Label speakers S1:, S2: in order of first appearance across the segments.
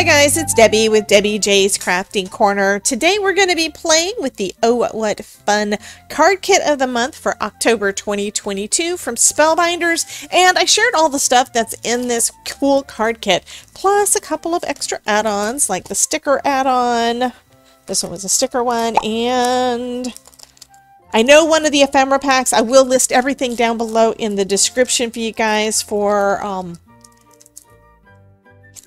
S1: Hi guys, it's Debbie with Debbie J's Crafting Corner. Today we're going to be playing with the Oh What Fun card kit of the month for October 2022 from Spellbinders. And I shared all the stuff that's in this cool card kit, plus a couple of extra add-ons like the sticker add-on. This one was a sticker one, and I know one of the ephemera packs. I will list everything down below in the description for you guys for um,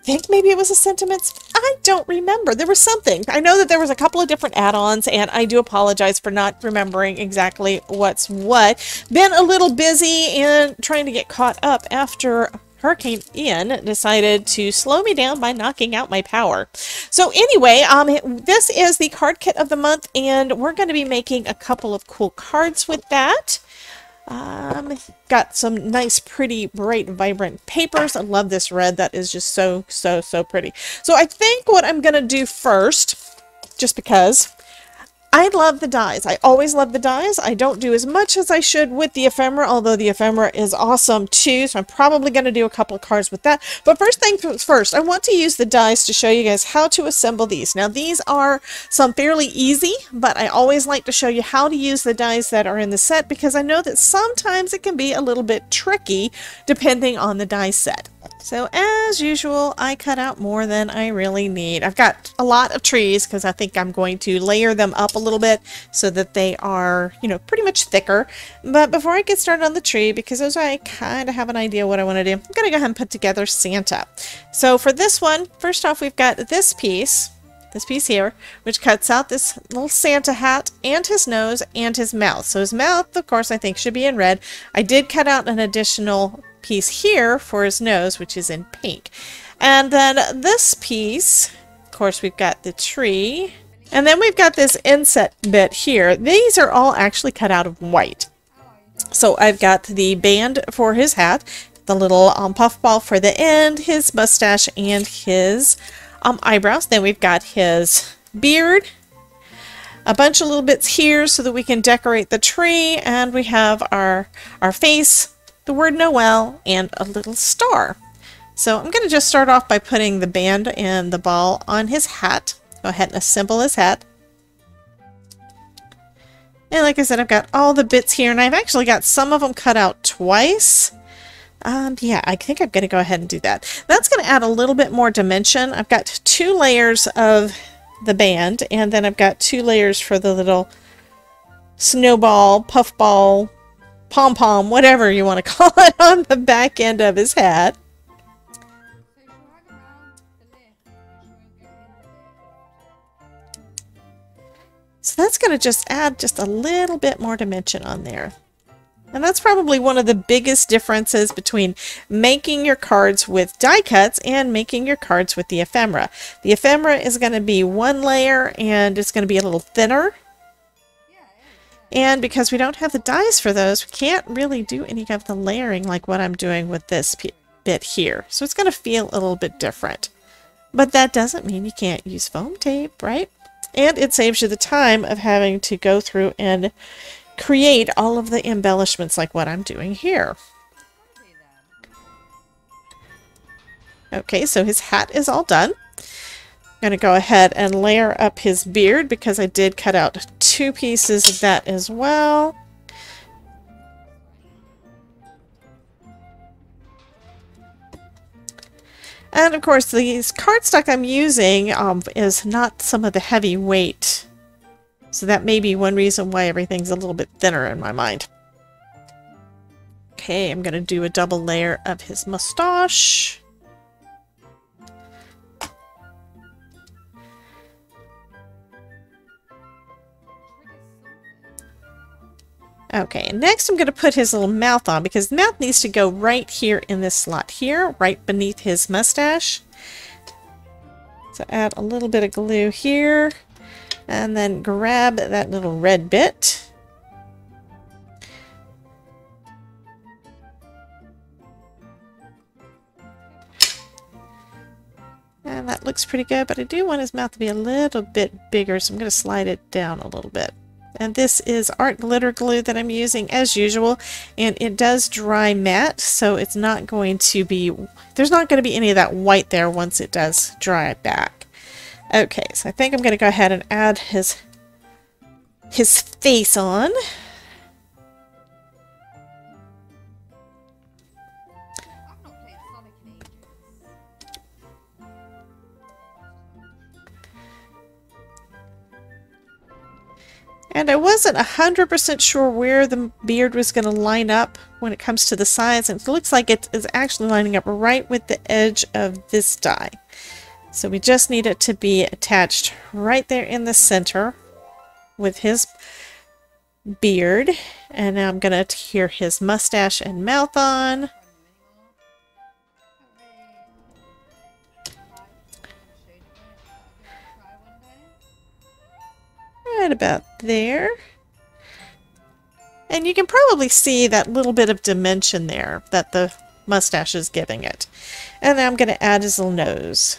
S1: think maybe it was a Sentiments. I don't remember. There was something. I know that there was a couple of different add-ons, and I do apologize for not remembering exactly what's what. Been a little busy and trying to get caught up after Hurricane Ian decided to slow me down by knocking out my power. So anyway, um, this is the card kit of the month, and we're going to be making a couple of cool cards with that. Um, got some nice, pretty, bright, vibrant papers. I love this red. That is just so, so, so pretty. So I think what I'm going to do first, just because, I love the dies. I always love the dies. I don't do as much as I should with the ephemera, although the ephemera is awesome too, so I'm probably going to do a couple of cards with that. But first thing first, I want to use the dies to show you guys how to assemble these. Now these are some fairly easy, but I always like to show you how to use the dies that are in the set because I know that sometimes it can be a little bit tricky depending on the die set. So as usual, I cut out more than I really need. I've got a lot of trees because I think I'm going to layer them up a little bit so that they are, you know, pretty much thicker. But before I get started on the tree, because I kind of have an idea what I want to do, I'm going to go ahead and put together Santa. So for this one, first off, we've got this piece this piece here, which cuts out this little Santa hat and his nose and his mouth. So his mouth, of course, I think should be in red. I did cut out an additional piece here for his nose, which is in pink. And then this piece, of course, we've got the tree. And then we've got this inset bit here. These are all actually cut out of white. So I've got the band for his hat, the little um, puffball for the end, his mustache, and his um, eyebrows. Then we've got his beard, a bunch of little bits here so that we can decorate the tree, and we have our, our face, the word Noel, and a little star. So I'm going to just start off by putting the band and the ball on his hat. Go ahead and assemble his hat. And like I said, I've got all the bits here, and I've actually got some of them cut out twice. Um, yeah, I think I'm going to go ahead and do that. That's going to add a little bit more dimension. I've got two layers of the band, and then I've got two layers for the little snowball, puffball, pom-pom, whatever you want to call it, on the back end of his hat. So that's going to just add just a little bit more dimension on there. And that's probably one of the biggest differences between making your cards with die cuts and making your cards with the ephemera. The ephemera is going to be one layer and it's going to be a little thinner and because we don't have the dies for those, we can't really do any of the layering like what I'm doing with this bit here. So it's going to feel a little bit different. But that doesn't mean you can't use foam tape, right? And it saves you the time of having to go through and create all of the embellishments like what I'm doing here. Okay, so his hat is all done I'm going to go ahead and layer up his beard because I did cut out two pieces of that as well. And of course, these cardstock I'm using um, is not some of the heavy weight. So that may be one reason why everything's a little bit thinner in my mind. Okay, I'm going to do a double layer of his mustache. Okay, next I'm going to put his little mouth on because the mouth needs to go right here in this slot here, right beneath his mustache. So add a little bit of glue here and then grab that little red bit. And that looks pretty good, but I do want his mouth to be a little bit bigger, so I'm going to slide it down a little bit. And this is art glitter glue that I'm using as usual. And it does dry matte, so it's not going to be, there's not going to be any of that white there once it does dry back. Okay, so I think I'm going to go ahead and add his, his face on. And I wasn't 100% sure where the beard was going to line up when it comes to the sides. And it looks like it is actually lining up right with the edge of this die. So we just need it to be attached right there in the center with his beard. And now I'm going to adhere his mustache and mouth on. Right about there. And you can probably see that little bit of dimension there that the mustache is giving it. And I'm going to add his little nose.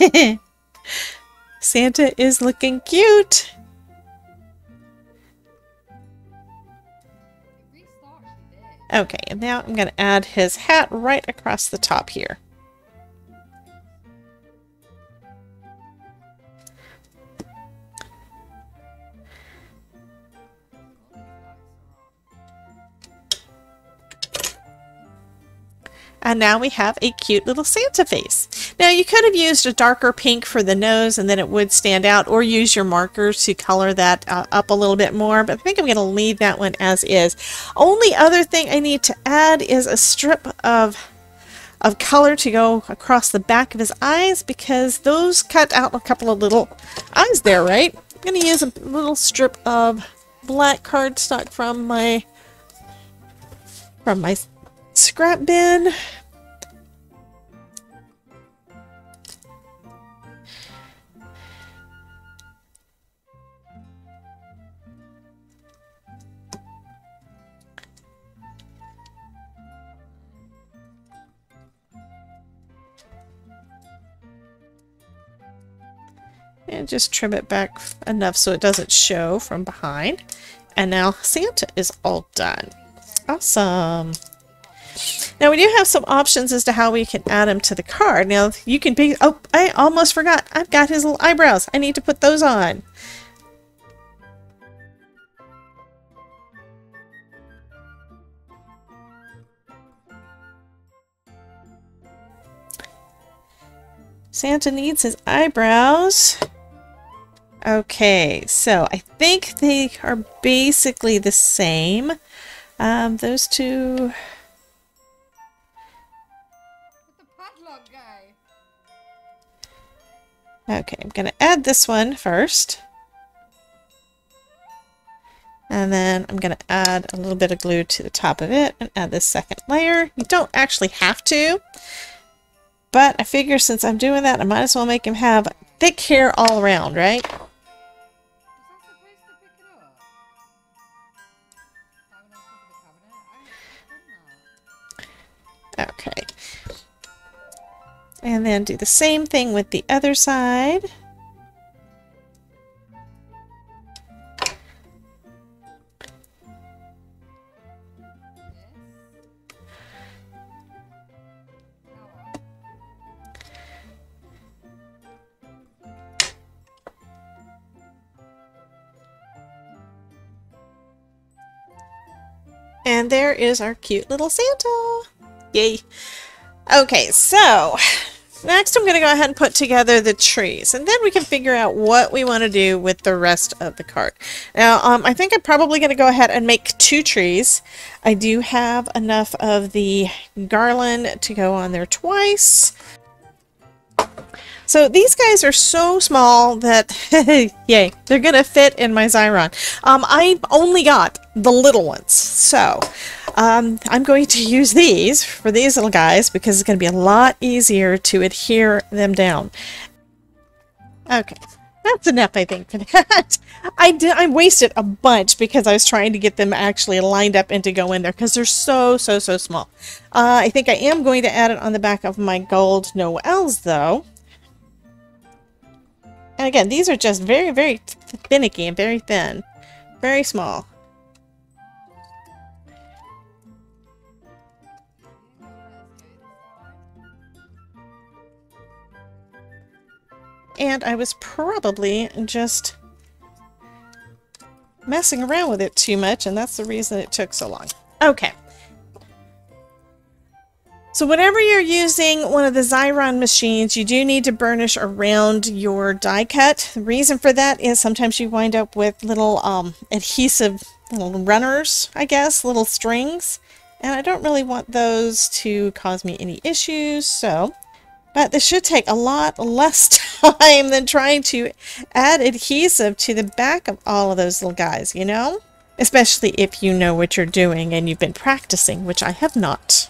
S1: Santa is looking cute. Okay, and now I'm going to add his hat right across the top here. And now we have a cute little Santa face. Now you could have used a darker pink for the nose and then it would stand out or use your markers to color that uh, up a little bit more, but I think I'm going to leave that one as is. Only other thing I need to add is a strip of of color to go across the back of his eyes because those cut out a couple of little eyes there, right? I'm going to use a little strip of black cardstock from my from my scrap bin. And just trim it back enough so it doesn't show from behind. And now Santa is all done. Awesome. Now we do have some options as to how we can add him to the card. Now you can be, oh, I almost forgot. I've got his little eyebrows. I need to put those on. Santa needs his eyebrows. Okay, so I think they are basically the same. Um, those two Okay, I'm going to add this one first. And then I'm going to add a little bit of glue to the top of it and add this second layer. You don't actually have to, but I figure since I'm doing that, I might as well make him have thick hair all around, right? Okay. And then do the same thing with the other side. And there is our cute little Santa. Yay. Okay, so Next, I'm going to go ahead and put together the trees, and then we can figure out what we want to do with the rest of the cart. Now, um, I think I'm probably going to go ahead and make two trees. I do have enough of the garland to go on there twice. So these guys are so small that, yay, they're going to fit in my Xyron. Um, I only got the little ones, so um, I'm going to use these for these little guys because it's going to be a lot easier to adhere them down. Okay, That's enough, I think, for that. I did. I wasted a bunch because I was trying to get them actually lined up and to go in there because they're so, so, so small. Uh, I think I am going to add it on the back of my gold Noels, though. And again, these are just very, very finicky and very thin. Very small. And I was probably just messing around with it too much, and that's the reason it took so long. Okay. So whenever you're using one of the Xyron machines, you do need to burnish around your die cut. The reason for that is sometimes you wind up with little um, adhesive little runners, I guess, little strings. And I don't really want those to cause me any issues, so but this should take a lot less time than trying to add adhesive to the back of all of those little guys, you know? Especially if you know what you're doing and you've been practicing, which I have not.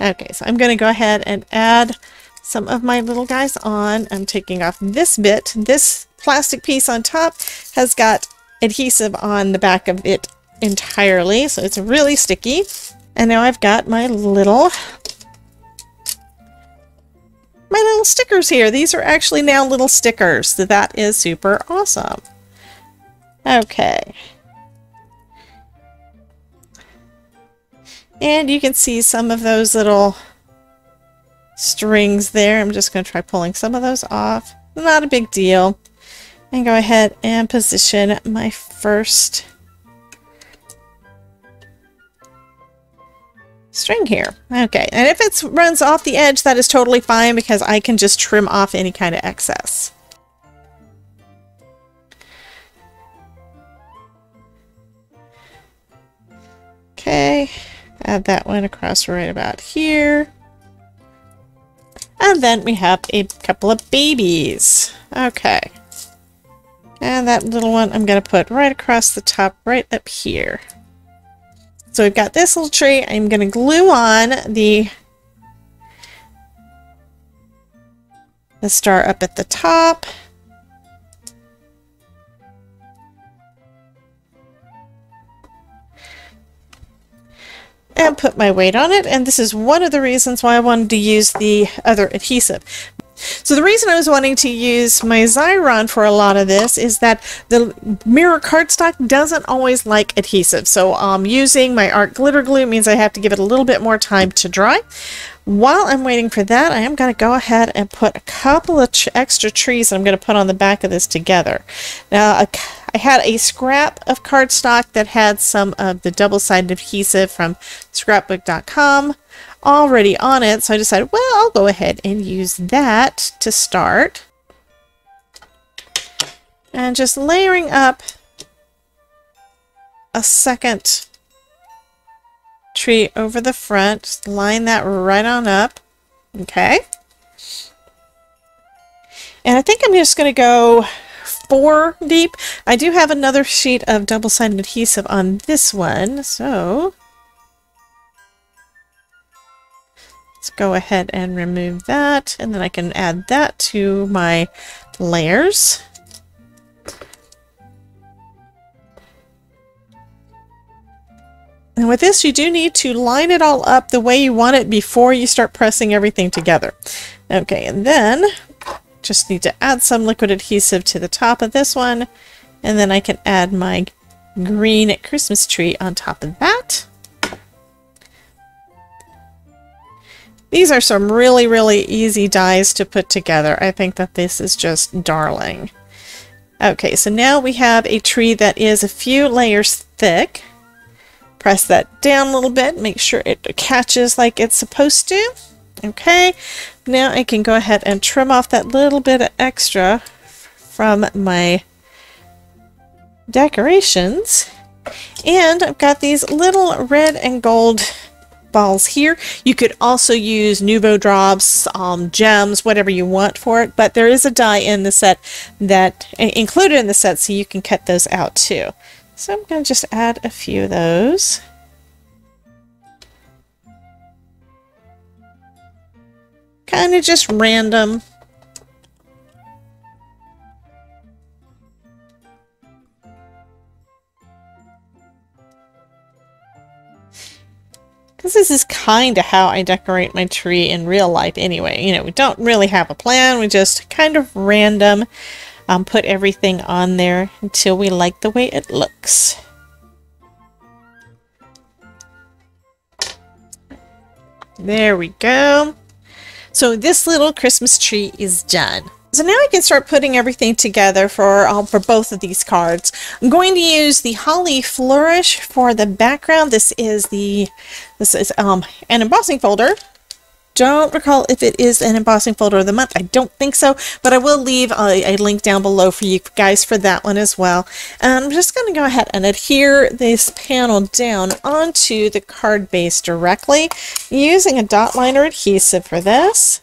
S1: Okay, so I'm going to go ahead and add some of my little guys on. I'm taking off this bit. This plastic piece on top has got adhesive on the back of it entirely, so it's really sticky. And now I've got my little my little stickers here. These are actually now little stickers. So that is super awesome. Okay. And you can see some of those little strings there. I'm just going to try pulling some of those off. Not a big deal. And go ahead and position my first string here. Okay, and if it runs off the edge, that is totally fine because I can just trim off any kind of excess. Okay, add that one across right about here. And then we have a couple of babies. Okay. And that little one I'm going to put right across the top, right up here. So we've got this little tree. I'm going to glue on the the star up at the top. And put my weight on it. And this is one of the reasons why I wanted to use the other adhesive. So the reason I was wanting to use my Xyron for a lot of this is that the mirror cardstock doesn't always like adhesive. So um, using my art glitter glue means I have to give it a little bit more time to dry. While I'm waiting for that, I am going to go ahead and put a couple of extra trees that I'm going to put on the back of this together. Now, I had a scrap of cardstock that had some of the double-sided adhesive from scrapbook.com already on it, so I decided, well, I'll go ahead and use that to start. And just layering up a second tree over the front. Just line that right on up. Okay. And I think I'm just going to go four deep. I do have another sheet of double-sided adhesive on this one, so Let's go ahead and remove that, and then I can add that to my layers. And with this, you do need to line it all up the way you want it before you start pressing everything together. Okay, and then just need to add some liquid adhesive to the top of this one, and then I can add my green Christmas tree on top of that. These are some really, really easy dies to put together. I think that this is just darling. Okay, so now we have a tree that is a few layers thick. Press that down a little bit, make sure it catches like it's supposed to. Okay, now I can go ahead and trim off that little bit of extra from my decorations. And I've got these little red and gold balls here. You could also use Nuvo drops, um, gems, whatever you want for it, but there is a die in the set that included in the set so you can cut those out too. So I'm going to just add a few of those. Kind of just random. Because this is kind of how I decorate my tree in real life anyway. You know, we don't really have a plan. We just kind of random um, put everything on there until we like the way it looks. There we go. So this little Christmas tree is done. So now I can start putting everything together for um, for both of these cards. I'm going to use the Holly Flourish for the background. This is the this is um, an embossing folder don't recall if it is an embossing folder of the month. I don't think so, but I will leave a, a link down below for you guys for that one as well. And I'm just going to go ahead and adhere this panel down onto the card base directly using a dot liner adhesive for this.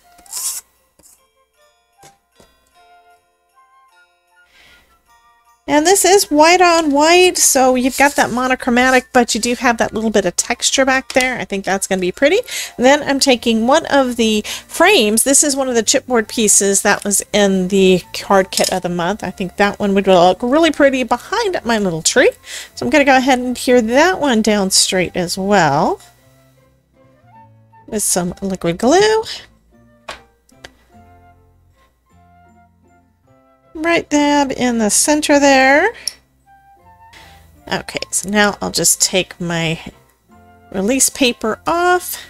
S1: And this is white on white, so you've got that monochromatic, but you do have that little bit of texture back there. I think that's going to be pretty. then I'm taking one of the frames. This is one of the chipboard pieces that was in the card kit of the month. I think that one would look really pretty behind my little tree. So I'm going to go ahead and adhere that one down straight as well with some liquid glue. Right dab in the center there. Okay, so now I'll just take my release paper off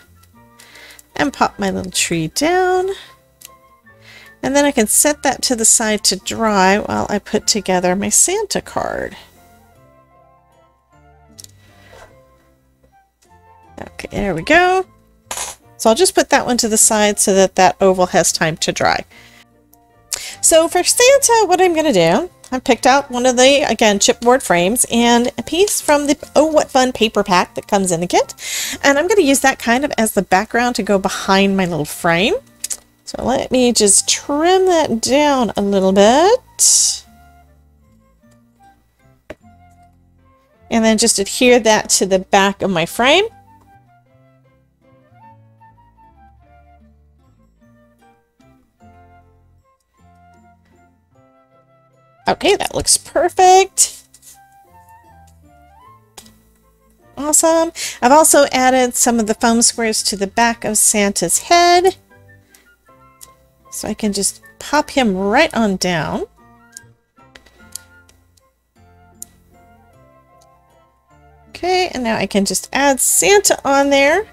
S1: and pop my little tree down. And then I can set that to the side to dry while I put together my Santa card. Okay, there we go. So I'll just put that one to the side so that that oval has time to dry. So for Santa, what I'm going to do, I picked out one of the, again, chipboard frames and a piece from the Oh What Fun paper pack that comes in the kit. And I'm going to use that kind of as the background to go behind my little frame. So let me just trim that down a little bit. And then just adhere that to the back of my frame. Okay, that looks perfect. Awesome. I've also added some of the foam squares to the back of Santa's head. So I can just pop him right on down. Okay, and now I can just add Santa on there.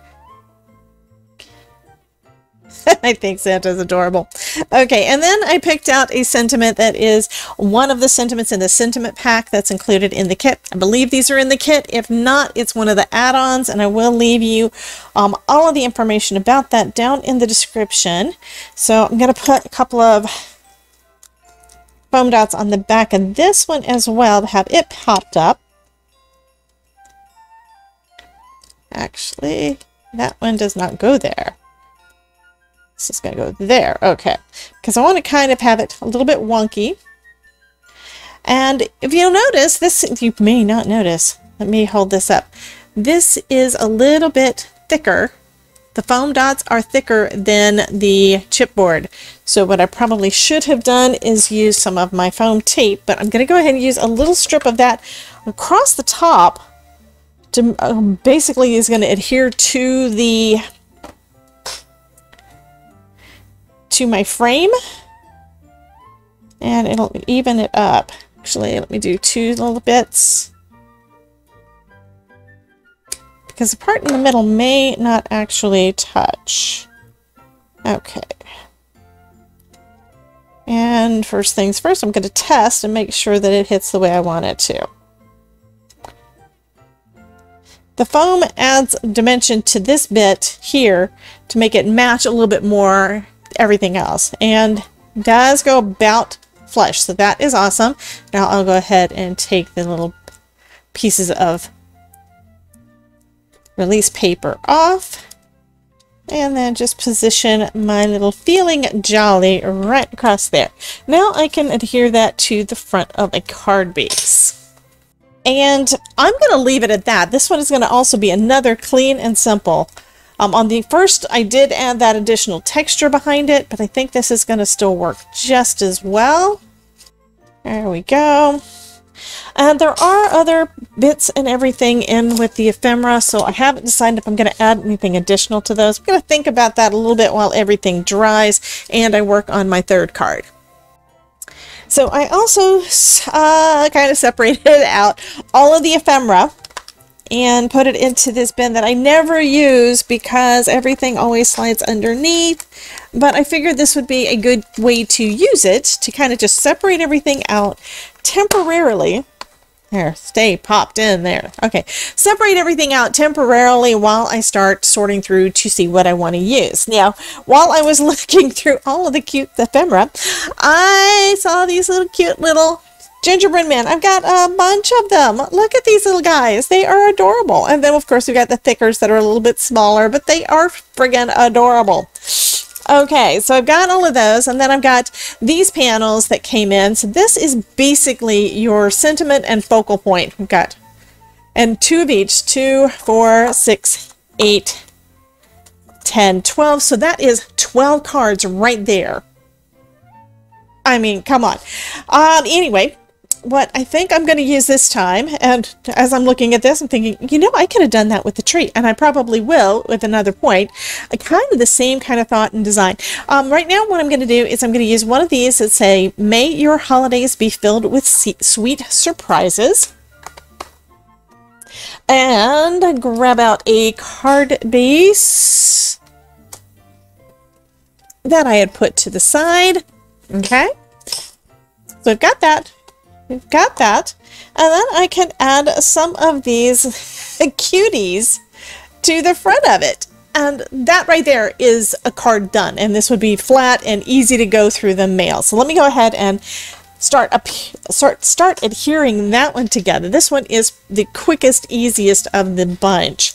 S1: I think Santa's adorable. Okay, and then I picked out a sentiment that is one of the sentiments in the sentiment pack that's included in the kit. I believe these are in the kit. If not, it's one of the add-ons, and I will leave you um, all of the information about that down in the description. So I'm going to put a couple of foam dots on the back of this one as well to have it popped up. Actually, that one does not go there. This is going to go there. Okay. Because I want to kind of have it a little bit wonky. And if you'll notice, this, you may not notice. Let me hold this up. This is a little bit thicker. The foam dots are thicker than the chipboard. So what I probably should have done is use some of my foam tape, but I'm going to go ahead and use a little strip of that across the top to um, basically is going to adhere to the to my frame and it'll even it up. Actually, let me do two little bits because the part in the middle may not actually touch. Okay. And first things first, I'm going to test and make sure that it hits the way I want it to. The foam adds dimension to this bit here to make it match a little bit more everything else and does go about flush. So that is awesome. Now I'll go ahead and take the little pieces of release paper off and then just position my little feeling jolly right across there. Now I can adhere that to the front of a card base. And I'm going to leave it at that. This one is going to also be another clean and simple um, on the first, I did add that additional texture behind it, but I think this is going to still work just as well. There we go. And there are other bits and everything in with the ephemera, so I haven't decided if I'm going to add anything additional to those. I'm going to think about that a little bit while everything dries and I work on my third card. So I also uh, kind of separated out all of the ephemera and put it into this bin that I never use because everything always slides underneath. But I figured this would be a good way to use it to kind of just separate everything out temporarily. There, stay popped in there. Okay, separate everything out temporarily while I start sorting through to see what I want to use. Now, while I was looking through all of the cute ephemera, I saw these little cute little gingerbread Man. I've got a bunch of them. Look at these little guys. They are adorable. And then, of course, we've got the thickers that are a little bit smaller, but they are friggin' adorable. Okay, so I've got all of those, and then I've got these panels that came in. So this is basically your sentiment and focal point. We've got, and two of each, two, four, six, eight, 10, 12. So that is 12 cards right there. I mean, come on. Um, anyway, what I think I'm going to use this time, and as I'm looking at this, I'm thinking, you know, I could have done that with the tree, and I probably will with another point. kind of the same kind of thought and design. Um, right now, what I'm going to do is I'm going to use one of these that say, May your holidays be filled with sweet surprises. And grab out a card base that I had put to the side. Okay. So I've got that. We've got that. And then I can add some of these cuties to the front of it. And that right there is a card done. And this would be flat and easy to go through the mail. So let me go ahead and start up start start adhering that one together. This one is the quickest, easiest of the bunch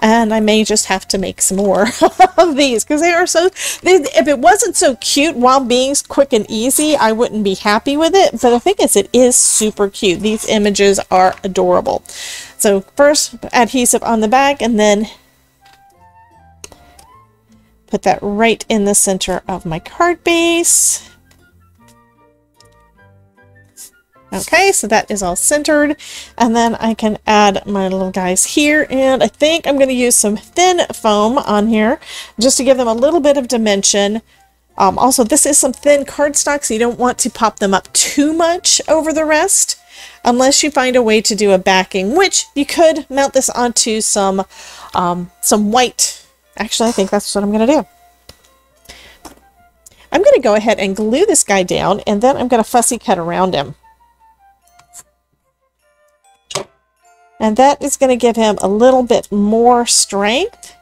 S1: and I may just have to make some more of these because they are so they, if it wasn't so cute while being quick and easy I wouldn't be happy with it. But the thing is it is super cute. These images are adorable. So first adhesive on the back and then put that right in the center of my card base Okay, so that is all centered. And then I can add my little guys here. And I think I'm going to use some thin foam on here just to give them a little bit of dimension. Um, also, this is some thin cardstock, so you don't want to pop them up too much over the rest unless you find a way to do a backing, which you could mount this onto some, um, some white. Actually, I think that's what I'm going to do. I'm going to go ahead and glue this guy down, and then I'm going to fussy cut around him. And that is going to give him a little bit more strength.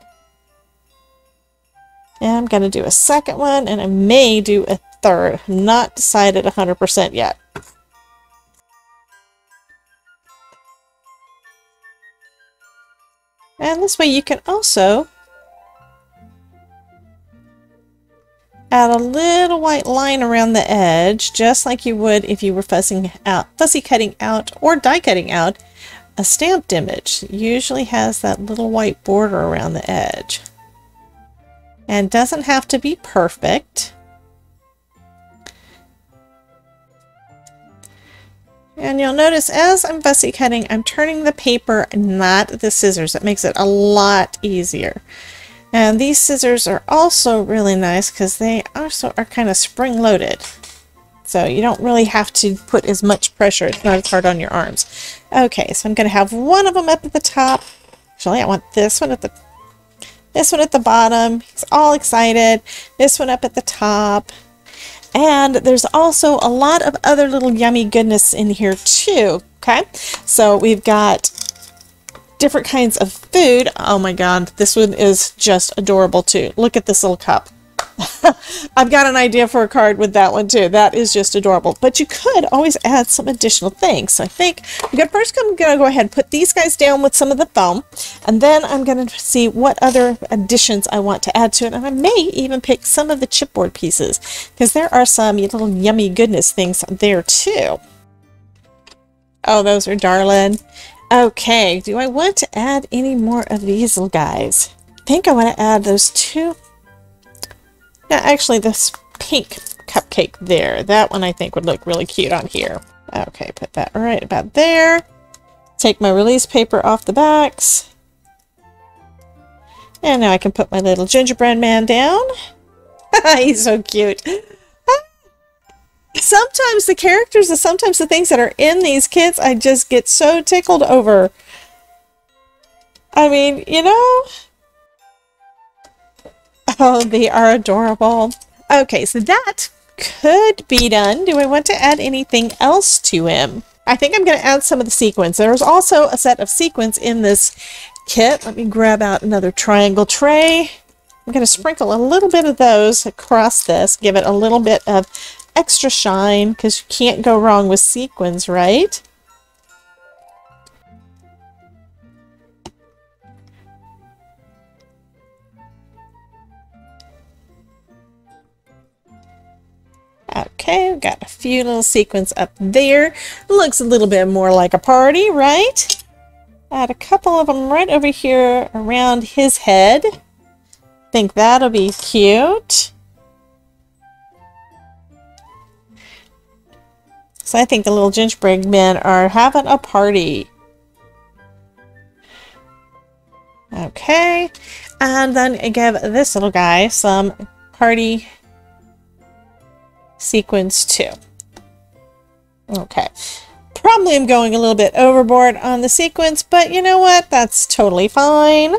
S1: And I'm going to do a second one, and I may do a third. Not decided 100% yet. And this way you can also add a little white line around the edge, just like you would if you were fussing out, fussy cutting out or die cutting out a stamped image usually has that little white border around the edge and doesn't have to be perfect. And you'll notice as I'm fussy cutting, I'm turning the paper, not the scissors. It makes it a lot easier. And these scissors are also really nice because they also are kind of spring-loaded. So you don't really have to put as much pressure. It's not as hard on your arms. Okay, so I'm going to have one of them up at the top. Actually, I want this one at the this one at the bottom. He's all excited. This one up at the top. And there's also a lot of other little yummy goodness in here too. Okay, so we've got different kinds of food. Oh my god, this one is just adorable too. Look at this little cup. I've got an idea for a card with that one too. That is just adorable. But you could always add some additional things. So I think I'm to first I'm going to go ahead and put these guys down with some of the foam. And then I'm going to see what other additions I want to add to it. And I may even pick some of the chipboard pieces because there are some little yummy goodness things there too. Oh, those are darling. Okay, do I want to add any more of these little guys? I think I want to add those two now, actually, this pink cupcake there, that one I think would look really cute on here. Okay, put that right about there. Take my release paper off the backs. And now I can put my little gingerbread man down. He's so cute. Sometimes the characters and sometimes the things that are in these kits, I just get so tickled over. I mean, you know... Oh, they are adorable. Okay, so that could be done. Do I want to add anything else to him? I think I'm going to add some of the sequins. There's also a set of sequins in this kit. Let me grab out another triangle tray. I'm going to sprinkle a little bit of those across this, give it a little bit of extra shine, because you can't go wrong with sequins, right? Okay, we've got a few little sequins up there. Looks a little bit more like a party, right? Add a couple of them right over here around his head. Think that'll be cute. So I think the little gingerbread men are having a party. Okay, and then give this little guy some party sequins too. Okay, probably I'm going a little bit overboard on the sequence, but you know what? That's totally fine.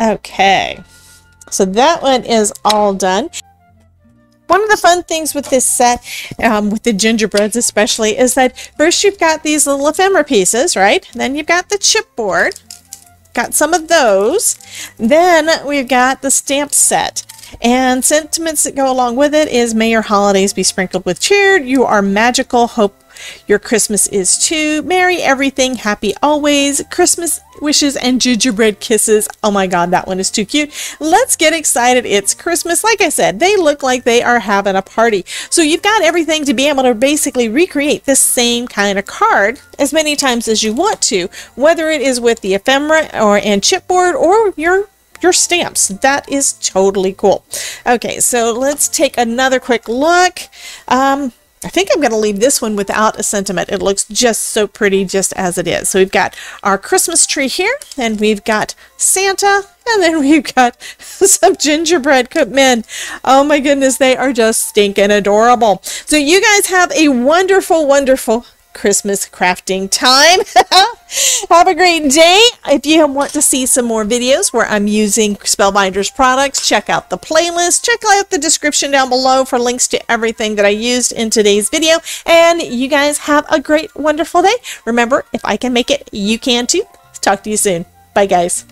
S1: Okay, so that one is all done. One of the fun things with this set, um, with the gingerbreads especially, is that first you've got these little ephemera pieces, right? Then you've got the chipboard. Got some of those. Then we've got the stamp set. And sentiments that go along with it is May your holidays be sprinkled with cheer. You are magical. Hope your Christmas is too. Merry everything. Happy always. Christmas wishes and gingerbread kisses. Oh my god, that one is too cute. Let's get excited. It's Christmas. Like I said, they look like they are having a party. So you've got everything to be able to basically recreate this same kind of card as many times as you want to, whether it is with the ephemera or and chipboard or your your stamps. That is totally cool. Okay, so let's take another quick look. Um, I think I'm going to leave this one without a sentiment. It looks just so pretty just as it is. So we've got our Christmas tree here, and we've got Santa, and then we've got some gingerbread men. Oh my goodness, they are just stinking adorable. So you guys have a wonderful, wonderful Christmas crafting time. Have a great day. If you want to see some more videos where I'm using Spellbinders products, check out the playlist. Check out the description down below for links to everything that I used in today's video. And you guys have a great, wonderful day. Remember, if I can make it, you can too. Talk to you soon. Bye, guys.